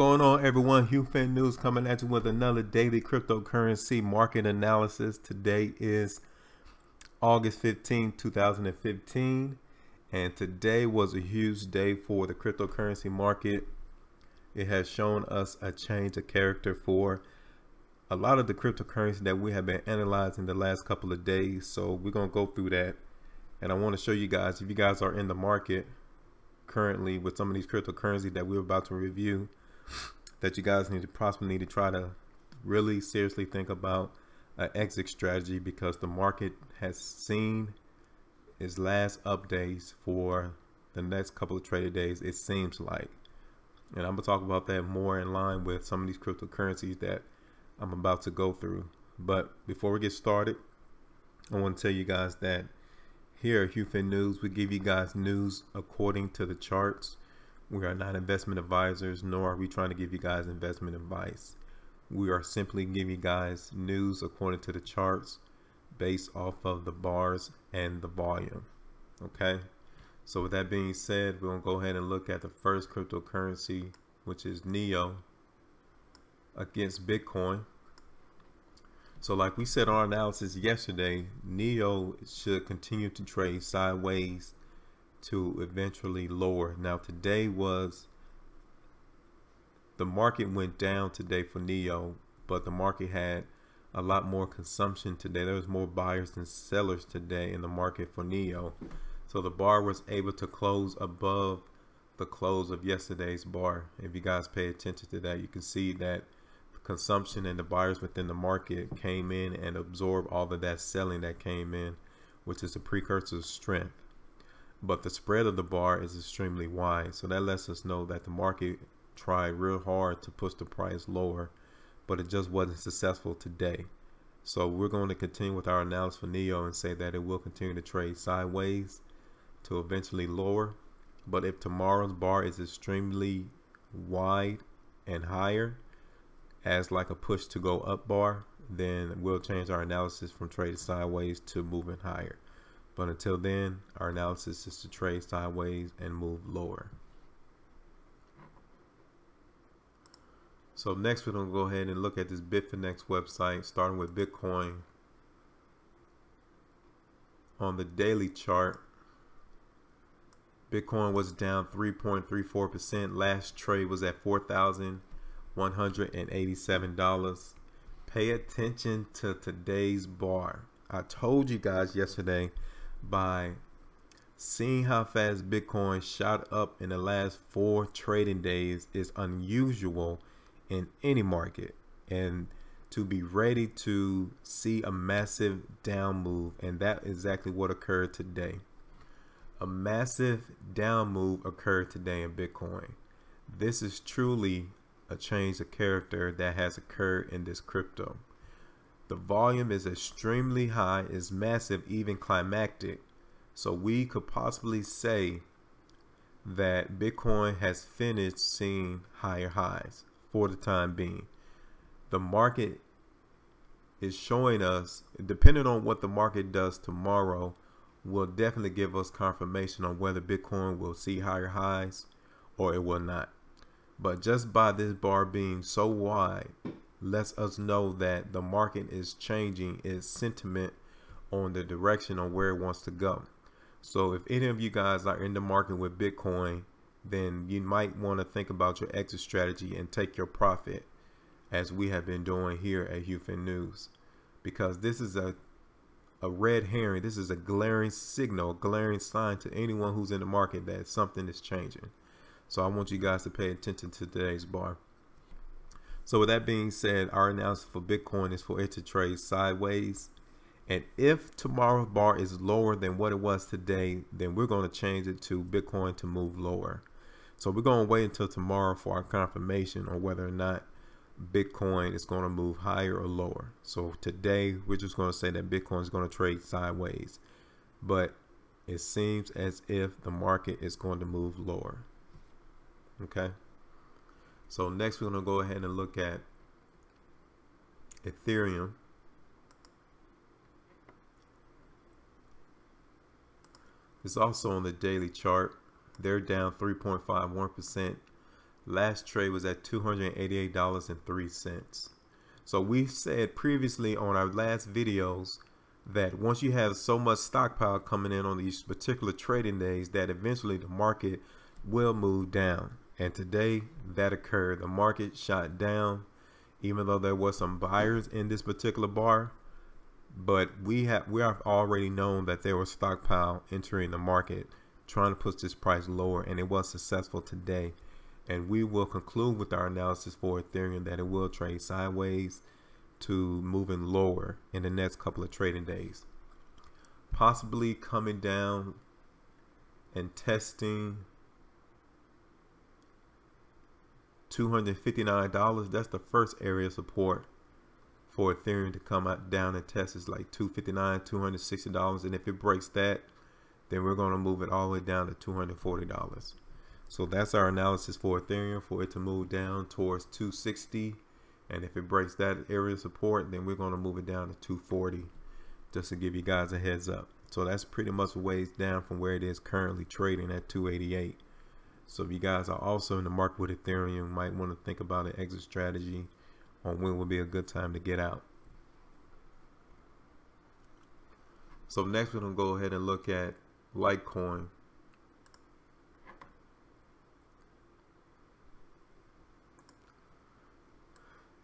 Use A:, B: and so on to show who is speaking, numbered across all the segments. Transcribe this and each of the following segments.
A: Going on, everyone? HueFin News coming at you with another daily cryptocurrency market analysis. Today is August 15, 2015, and today was a huge day for the cryptocurrency market. It has shown us a change of character for a lot of the cryptocurrency that we have been analyzing the last couple of days. So we're going to go through that, and I want to show you guys if you guys are in the market currently with some of these cryptocurrency that we're about to review that you guys need to possibly need to try to really seriously think about an exit strategy because the market has seen its last updates for the next couple of traded days it seems like. And I'm gonna talk about that more in line with some of these cryptocurrencies that I'm about to go through. But before we get started I want to tell you guys that here at HueFin News we give you guys news according to the charts we are not investment advisors, nor are we trying to give you guys investment advice. We are simply giving you guys news according to the charts based off of the bars and the volume. Okay. So with that being said, we're going to go ahead and look at the first cryptocurrency, which is NEO against Bitcoin. So like we said our analysis yesterday, NEO should continue to trade sideways to eventually lower. Now today was the market went down today for Neo, but the market had a lot more consumption today. There was more buyers than sellers today in the market for Neo. So the bar was able to close above the close of yesterday's bar. If you guys pay attention to that, you can see that consumption and the buyers within the market came in and absorbed all of that selling that came in, which is a precursor of strength but the spread of the bar is extremely wide. So that lets us know that the market tried real hard to push the price lower, but it just wasn't successful today. So we're going to continue with our analysis for NEO and say that it will continue to trade sideways to eventually lower. But if tomorrow's bar is extremely wide and higher as like a push to go up bar, then we'll change our analysis from trading sideways to moving higher. But until then, our analysis is to trade sideways and move lower. So next we're going to go ahead and look at this Bitfinex website starting with Bitcoin. On the daily chart, Bitcoin was down 3.34%. Last trade was at $4,187. Pay attention to today's bar. I told you guys yesterday by seeing how fast Bitcoin shot up in the last four trading days is unusual in any market. And to be ready to see a massive down move, and that exactly what occurred today. A massive down move occurred today in Bitcoin. This is truly a change of character that has occurred in this crypto. The volume is extremely high, is massive, even climactic. So we could possibly say that Bitcoin has finished seeing higher highs for the time being. The market is showing us, depending on what the market does tomorrow, will definitely give us confirmation on whether Bitcoin will see higher highs or it will not. But just by this bar being so wide, lets us know that the market is changing its sentiment on the direction on where it wants to go. So if any of you guys are in the market with Bitcoin, then you might want to think about your exit strategy and take your profit as we have been doing here at HueFin News. Because this is a a red herring. This is a glaring signal, a glaring sign to anyone who's in the market that something is changing. So I want you guys to pay attention to today's bar. So with that being said, our announcement for Bitcoin is for it to trade sideways. And if tomorrow's bar is lower than what it was today, then we're going to change it to Bitcoin to move lower. So we're going to wait until tomorrow for our confirmation on whether or not Bitcoin is going to move higher or lower. So today we're just going to say that Bitcoin is going to trade sideways. But it seems as if the market is going to move lower. Okay. So next we're going to go ahead and look at Ethereum. It's also on the daily chart. They're down 3.51%. Last trade was at $288.03. So we said previously on our last videos that once you have so much stockpile coming in on these particular trading days that eventually the market will move down. And today that occurred. The market shot down even though there was some buyers in this particular bar. But we have we have already known that there was stockpile entering the market trying to push this price lower and it was successful today. And we will conclude with our analysis for ethereum that it will trade sideways to moving lower in the next couple of trading days. Possibly coming down and testing $259 that's the first area of support for Ethereum to come out down and test is like 259, $260 and if it breaks that then we're going to move it all the way down to $240 so that's our analysis for Ethereum for it to move down towards 260 and if it breaks that area of support then we're going to move it down to 240 just to give you guys a heads up. So that's pretty much ways down from where it is currently trading at 288 so if you guys are also in the market with Ethereum might want to think about an exit strategy on when would be a good time to get out. So next we're going to go ahead and look at Litecoin.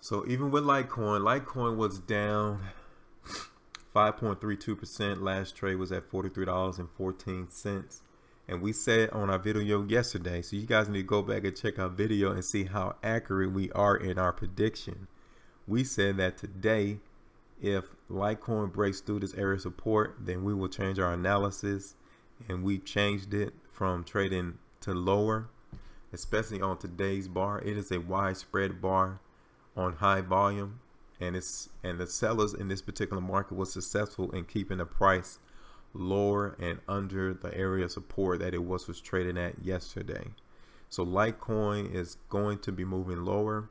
A: So even with Litecoin, Litecoin was down 5.32%. Last trade was at $43.14. And we said on our video yesterday, so you guys need to go back and check our video and see how accurate we are in our prediction. We said that today, if Litecoin breaks through this area of support, then we will change our analysis. And we changed it from trading to lower, especially on today's bar. It is a widespread bar on high volume. And it's and the sellers in this particular market was successful in keeping the price lower and under the area of support that it was was trading at yesterday. So Litecoin is going to be moving lower,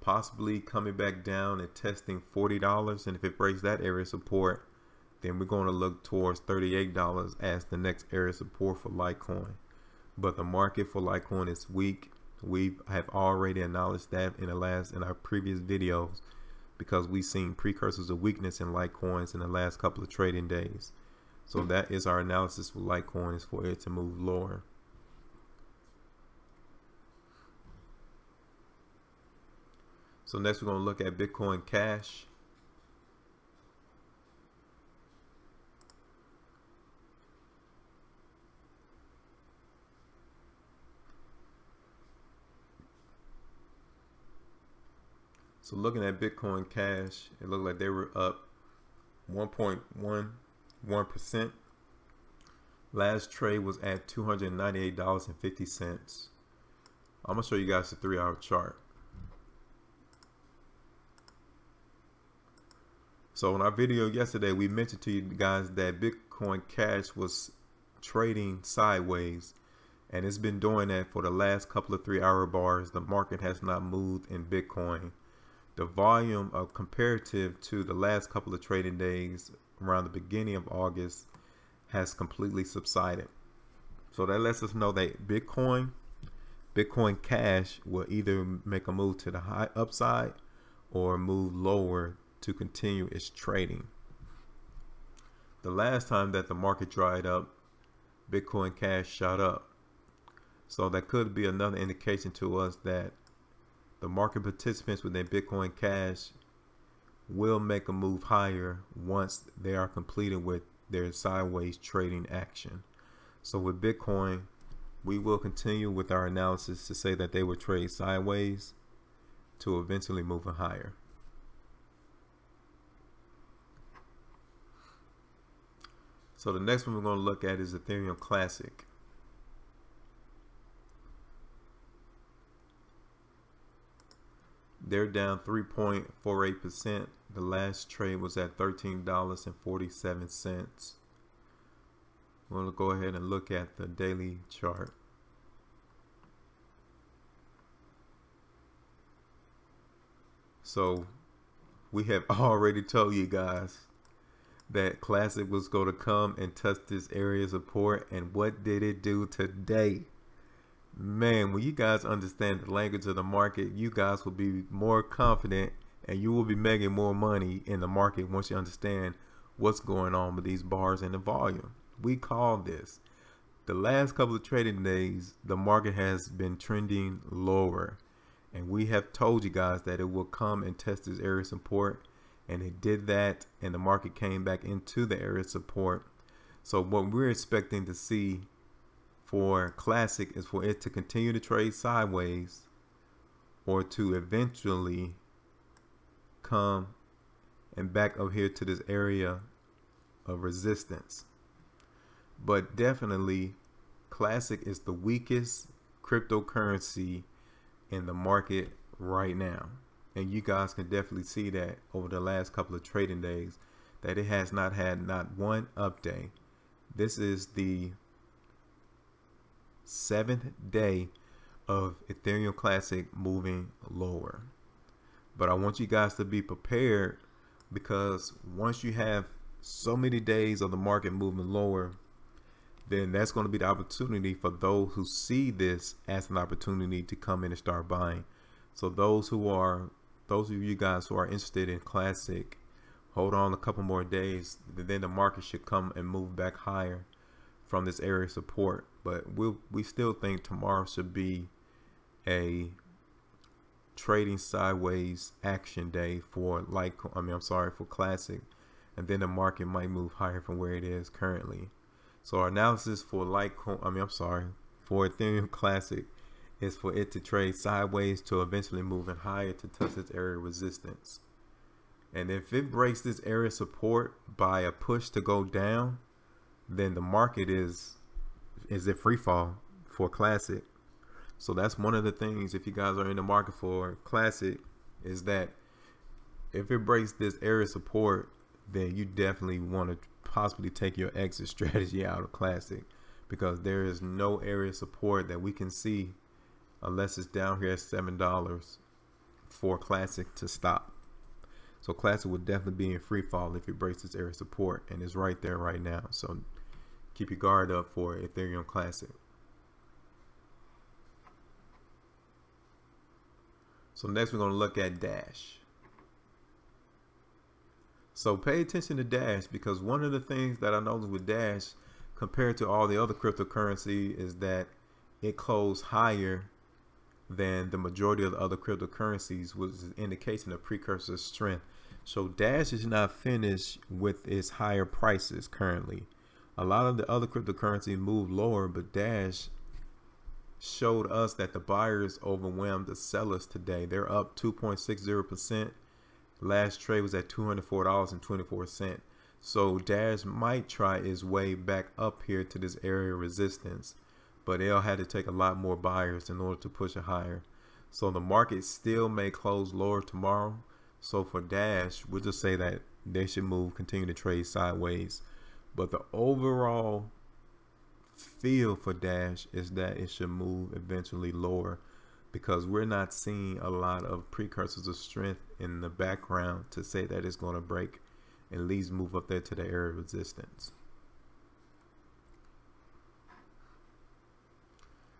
A: possibly coming back down and testing $40. And if it breaks that area of support, then we're going to look towards $38 as the next area of support for Litecoin. But the market for Litecoin is weak. We have already acknowledged that in the last in our previous videos because we've seen precursors of weakness in Litecoins in the last couple of trading days. So that is our analysis for Litecoin is for it to move lower. So next we're going to look at Bitcoin Cash. So looking at Bitcoin Cash, it looked like they were up 1.11%. Last trade was at $298.50. I'm going to show you guys the three hour chart. So in our video yesterday, we mentioned to you guys that Bitcoin Cash was trading sideways and it's been doing that for the last couple of three hour bars. The market has not moved in Bitcoin. The volume of comparative to the last couple of trading days around the beginning of August has completely subsided. So that lets us know that Bitcoin, Bitcoin Cash will either make a move to the high upside or move lower to continue its trading. The last time that the market dried up, Bitcoin Cash shot up. So that could be another indication to us that the market participants within Bitcoin Cash will make a move higher once they are completed with their sideways trading action. So with Bitcoin, we will continue with our analysis to say that they will trade sideways to eventually moving higher. So the next one we're going to look at is Ethereum Classic. They're down 3.48%. The last trade was at $13.47. We'll go ahead and look at the daily chart. So we have already told you guys that Classic was going to come and test this area support. And what did it do today? Man, when you guys understand the language of the market, you guys will be more confident and you will be making more money in the market once you understand what's going on with these bars and the volume. We call this the last couple of trading days, the market has been trending lower. And we have told you guys that it will come and test this area support. And it did that, and the market came back into the area support. So, what we're expecting to see for Classic is for it to continue to trade sideways or to eventually come and back up here to this area of resistance. But definitely, Classic is the weakest cryptocurrency in the market right now. And you guys can definitely see that over the last couple of trading days that it has not had not one update. This is the seventh day of Ethereum Classic moving lower. But I want you guys to be prepared because once you have so many days of the market moving lower, then that's going to be the opportunity for those who see this as an opportunity to come in and start buying. So those who are, those of you guys who are interested in classic, hold on a couple more days. Then the market should come and move back higher from this area of support. But we we'll, we still think tomorrow should be a trading sideways action day for like I mean I'm sorry for classic and then the market might move higher from where it is currently. So our analysis for Litecoin, I mean, I'm sorry, for Ethereum Classic is for it to trade sideways to eventually moving higher to touch its area resistance. And if it breaks this area support by a push to go down, then the market is is a free fall for classic. So that's one of the things if you guys are in the market for classic is that if it breaks this area support, then you definitely want to possibly take your exit strategy out of Classic because there is no area support that we can see unless it's down here at $7 for Classic to stop. So Classic would definitely be in free fall if it breaks its area support and is right there right now. So keep your guard up for Ethereum Classic. So next we're going to look at Dash. So pay attention to Dash because one of the things that I noticed with Dash compared to all the other cryptocurrency is that it closed higher than the majority of the other cryptocurrencies, which is an indication of precursor strength. So Dash is not finished with its higher prices currently. A lot of the other cryptocurrency moved lower, but Dash showed us that the buyers overwhelmed the sellers today. They're up 2.60% Last trade was at $204.24. So Dash might try its way back up here to this area of resistance, but they'll have to take a lot more buyers in order to push it higher. So the market still may close lower tomorrow. So for Dash, we'll just say that they should move, continue to trade sideways. But the overall feel for Dash is that it should move eventually lower because we're not seeing a lot of precursors of strength in the background to say that it's going to break and at least move up there to the area of resistance.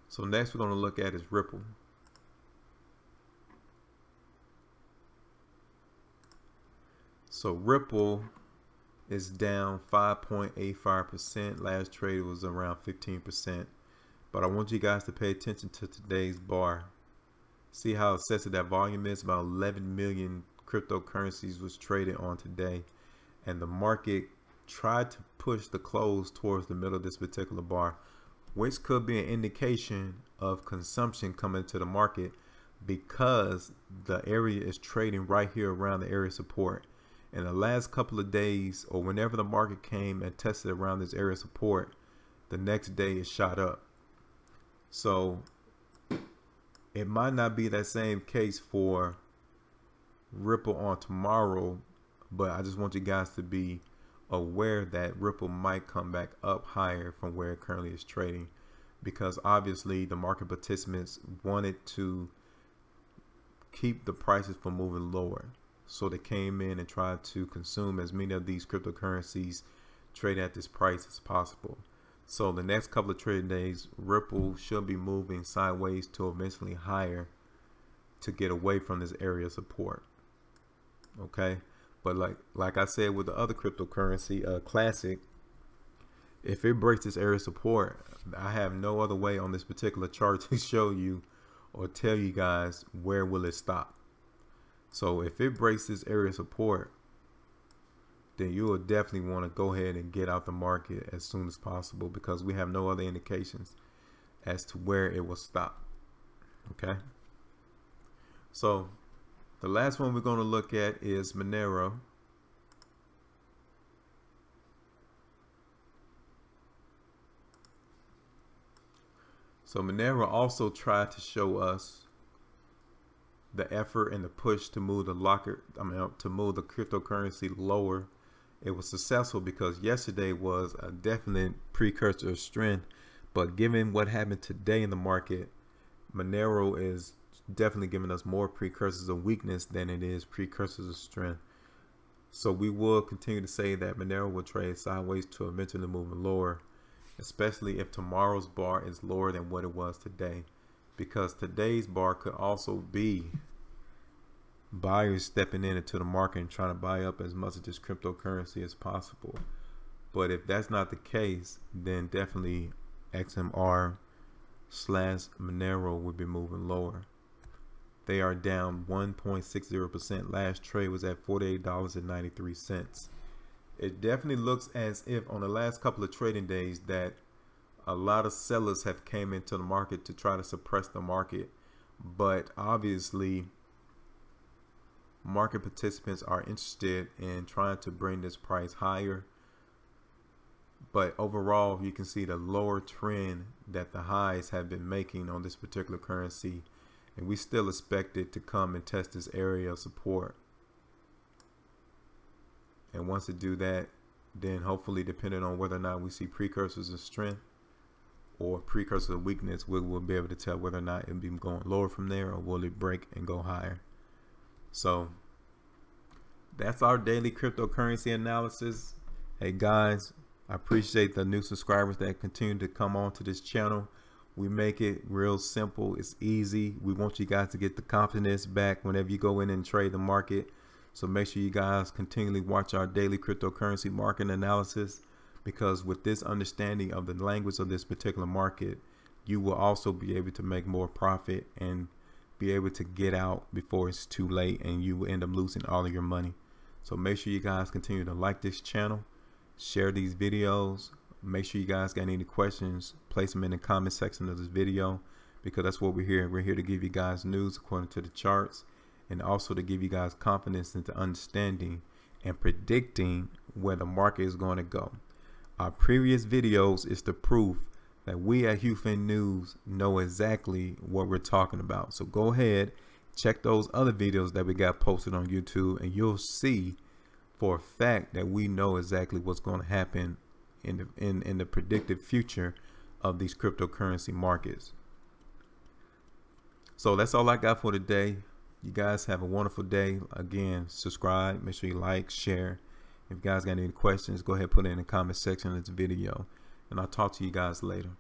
A: So next we're going to look at is Ripple. So Ripple is down 5.85%. Last trade was around 15%. But I want you guys to pay attention to today's bar. See how excessive that volume is? About 11 million cryptocurrencies was traded on today. And the market tried to push the close towards the middle of this particular bar, which could be an indication of consumption coming to the market because the area is trading right here around the area support. In the last couple of days, or whenever the market came and tested around this area support, the next day it shot up. So it might not be that same case for Ripple on tomorrow, but I just want you guys to be aware that Ripple might come back up higher from where it currently is trading because obviously the market participants wanted to keep the prices from moving lower. So they came in and tried to consume as many of these cryptocurrencies trade at this price as possible. So the next couple of trading days, Ripple should be moving sideways to eventually higher to get away from this area of support. Okay. But like like I said with the other cryptocurrency, uh, Classic, if it breaks this area of support, I have no other way on this particular chart to show you or tell you guys where will it stop. So if it breaks this area support, then you will definitely want to go ahead and get out the market as soon as possible because we have no other indications as to where it will stop. Okay. So the last one we're going to look at is Monero. So Monero also tried to show us the effort and the push to move the locker, I mean, uh, to move the cryptocurrency lower. It was successful because yesterday was a definite precursor of strength. But given what happened today in the market, Monero is definitely giving us more precursors of weakness than it is precursors of strength. So we will continue to say that Monero will trade sideways to eventually move lower especially if tomorrow's bar is lower than what it was today because today's bar could also be buyers stepping in into the market and trying to buy up as much of this cryptocurrency as possible. But if that's not the case then definitely XMR slash Monero would be moving lower. They are down 1.60% last trade was at $48.93 it definitely looks as if on the last couple of trading days that a lot of sellers have came into the market to try to suppress the market but obviously market participants are interested in trying to bring this price higher. But overall you can see the lower trend that the highs have been making on this particular currency and we still expect it to come and test this area of support. And once it do that, then hopefully depending on whether or not we see precursors of strength or precursor of weakness, we will be able to tell whether or not it'll be going lower from there or will it break and go higher. So that's our daily cryptocurrency analysis. Hey guys, I appreciate the new subscribers that continue to come on to this channel. We make it real simple. It's easy. We want you guys to get the confidence back whenever you go in and trade the market. So make sure you guys continually watch our daily cryptocurrency market analysis because with this understanding of the language of this particular market, you will also be able to make more profit and be able to get out before it's too late and you will end up losing all of your money. So make sure you guys continue to like this channel, share these videos. Make sure you guys got any questions, place them in the comment section of this video because that's what we're here. We're here to give you guys news according to the charts and also to give you guys confidence into understanding and predicting where the market is going to go. Our previous videos is the proof that we at HueFin News know exactly what we're talking about. So go ahead, check those other videos that we got posted on YouTube and you'll see for a fact that we know exactly what's going to happen in the, in, in the predicted future of these cryptocurrency markets. So that's all I got for today. You guys have a wonderful day. Again, subscribe. Make sure you like, share. If you guys got any questions, go ahead put it in the comment section of this video. And I'll talk to you guys later.